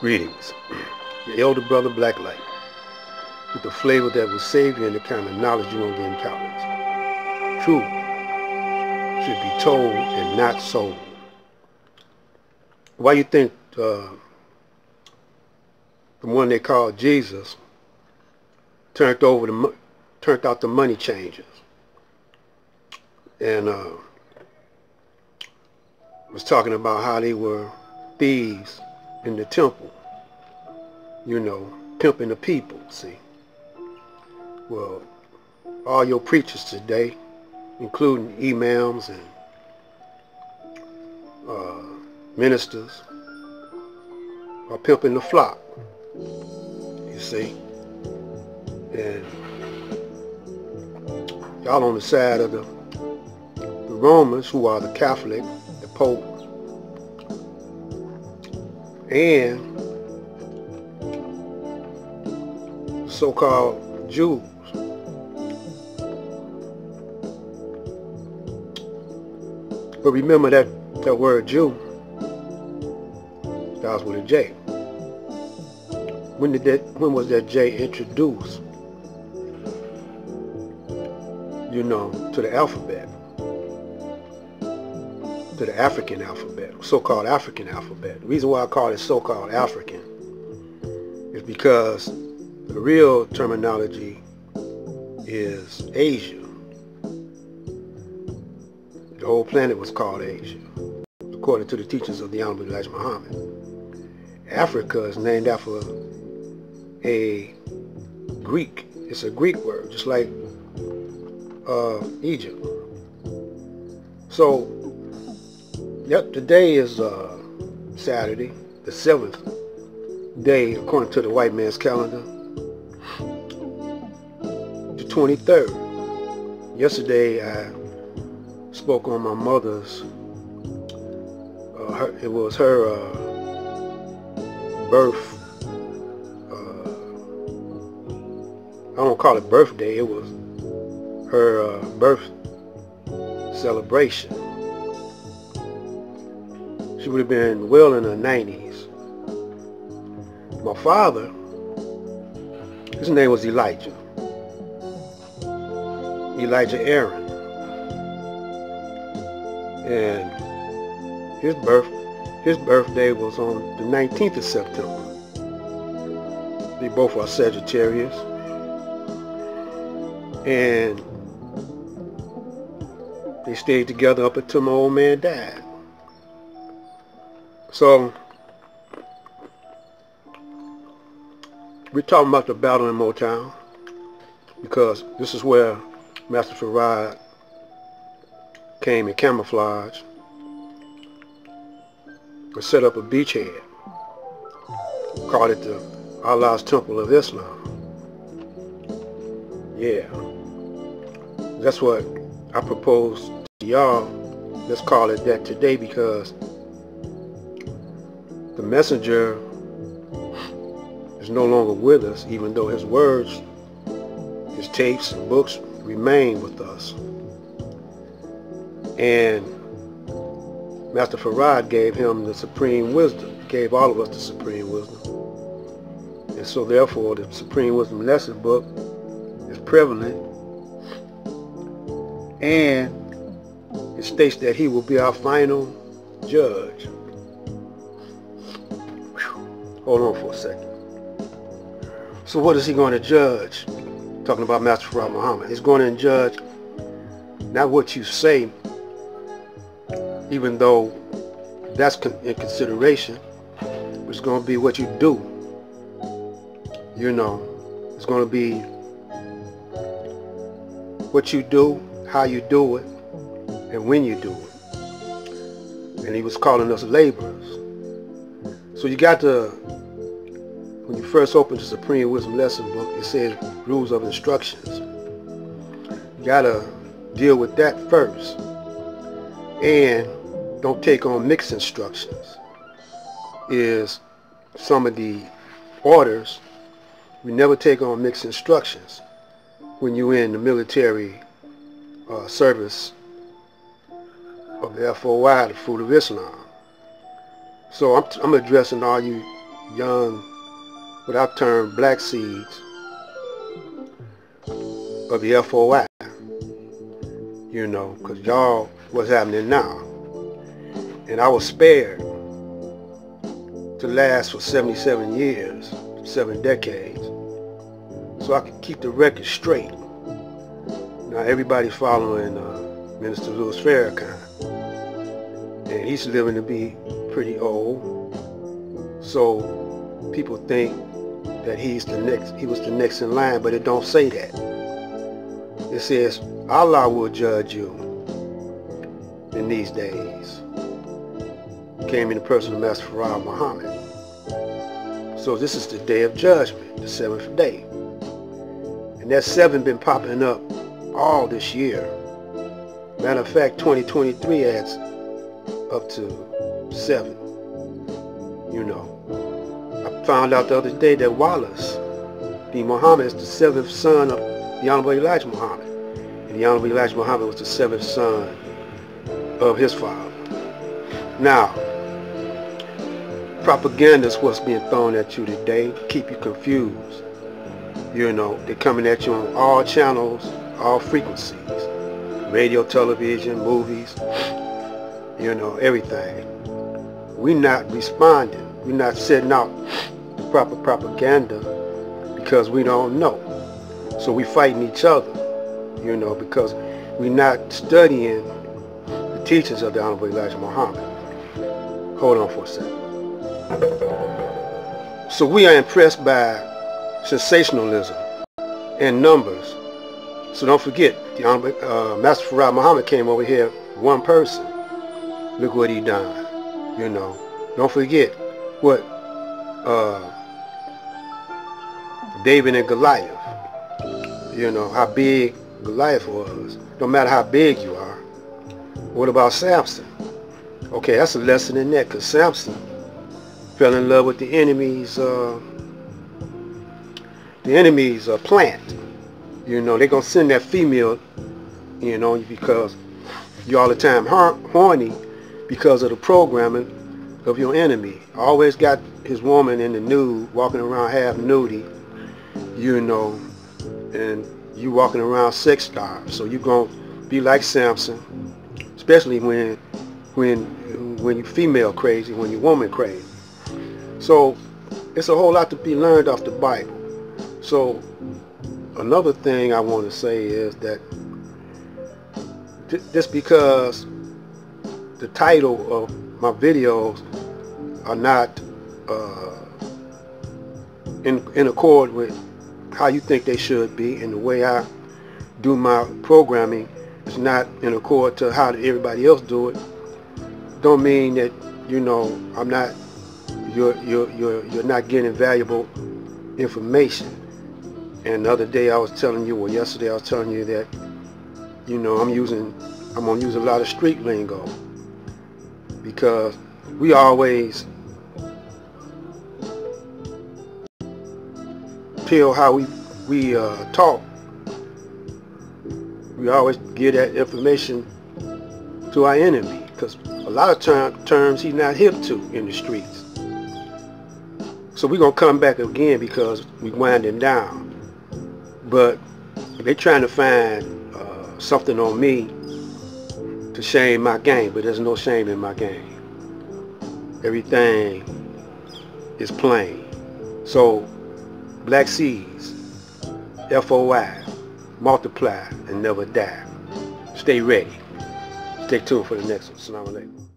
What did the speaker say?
Greetings. Your elder brother Blacklight with the flavor that will save you and the kind of knowledge you won't get in college. Truth should be told and not sold. Why you think uh, the one they called Jesus turned over the turned out the money changers and uh, was talking about how they were thieves in the temple, you know, pimping the people, see. Well, all your preachers today, including imams and uh, ministers, are pimping the flock, you see. And y'all on the side of the, the Romans, who are the Catholic, the Pope, and so-called Jews. But remember that, that word Jew starts with a J. When did that when was that J introduced? You know, to the alphabet. To the African alphabet, so-called African alphabet. The reason why I call it so-called African is because the real terminology is Asia. The whole planet was called Asia, according to the teachings of the Honorable Elijah Muhammad. Africa is named after a Greek. It's a Greek word, just like uh, Egypt. So, yep, today is uh, Saturday, the seventh day, according to the white man's calendar, the 23rd. Yesterday, I spoke on my mother's. Uh, her, it was her uh, birth. Uh, I don't call it birthday. It was her uh, birth celebration. Would have been well in the 90s. My father, his name was Elijah. Elijah Aaron. And his birth his birthday was on the 19th of September. They both are Sagittarius. And they stayed together up until my old man died. So we're talking about the battle in Motown because this is where Master Fard came in camouflage and set up a beachhead. Called it the Allah's Temple of Islam. Yeah. That's what I propose to y'all. Let's call it that today because the messenger is no longer with us, even though his words, his tapes and books remain with us. And Master Fard gave him the supreme wisdom, gave all of us the supreme wisdom. And so therefore the Supreme Wisdom Lesson book is prevalent and it states that he will be our final judge. Hold on for a second. So what is he going to judge? Talking about Master Fard Muhammad. He's going to judge not what you say, even though that's in consideration. It's going to be what you do. You know, it's going to be what you do, how you do it, and when you do it. And he was calling us laborers. So you got to, first open the Supreme Wisdom Lesson book, it says rules of instructions. You got to deal with that first. And don't take on mixed instructions. Is some of the orders, we never take on mixed instructions when you're in the military uh, service of the FOI, the Fruit of Islam. So I'm, I'm addressing all you young, what I term black seeds of the FOI. You know, because y'all, what's happening now. And I was spared to last for 77 years, seven decades, so I could keep the record straight. Now everybody's following uh, Minister Louis Farrakhan, and he's living to be pretty old. So people think that he's the next, he was the next in line, but it don't say that. It says Allah will judge you in these days. Came in the person of Master Fard Muhammad. So this is the day of judgment, the seventh day. And that seven been popping up all this year. Matter of fact, 2023 adds up to seven. You know. Found out the other day that Wallace D. Muhammad is the seventh son of the Honorable Elijah Muhammad. And the Honorable Elijah Muhammad was the seventh son of his father. Now, propaganda is what's being thrown at you today to keep you confused. You know, they're coming at you on all channels, all frequencies. Radio, television, movies, you know, everything. We're not responding. We're not setting out proper propaganda because we don't know. So we fighting each other, you know, because we're not studying the teachings of the Honorable Elijah Muhammad. Hold on for a second. So we are impressed by sensationalism and numbers. So don't forget, the Honorable uh, Master Fard Muhammad came over here, one person. Look what he done, you know. Don't forget what uh, David and Goliath. You know, how big Goliath was. No matter how big you are. What about Samson? Okay, that's a lesson in that because Samson fell in love with the enemy's uh, the enemy's uh, plant. You know, they're going to send that female, you know, because you're all the time horny because of the programming of your enemy. Always got his woman in the nude, walking around half nudie you know, and you walking around sex starved. So you're going to be like Samson, especially when when when you female crazy, when you woman crazy. So it's a whole lot to be learned off the Bible. So another thing I want to say is that just because the title of my videos are not uh, in in accord with how you think they should be and the way I do my programming is not in accord to how everybody else do it. Don't mean that you know I'm not you're you're you're you're not getting valuable information. And the other day I was telling you or yesterday I was telling you that you know I'm using I'm gonna use a lot of street lingo. Because we always tell how we we uh, talk, we always give that information to our enemy because a lot of ter terms he's not hip to in the streets. So we're going to come back again because we wind him down. But they're trying to find uh, something on me to shame my game, but there's no shame in my game. Everything is plain. So Black Seeds, FOI, multiply and never die. Stay ready. Stay tuned for the next one. Assalamu alaikum.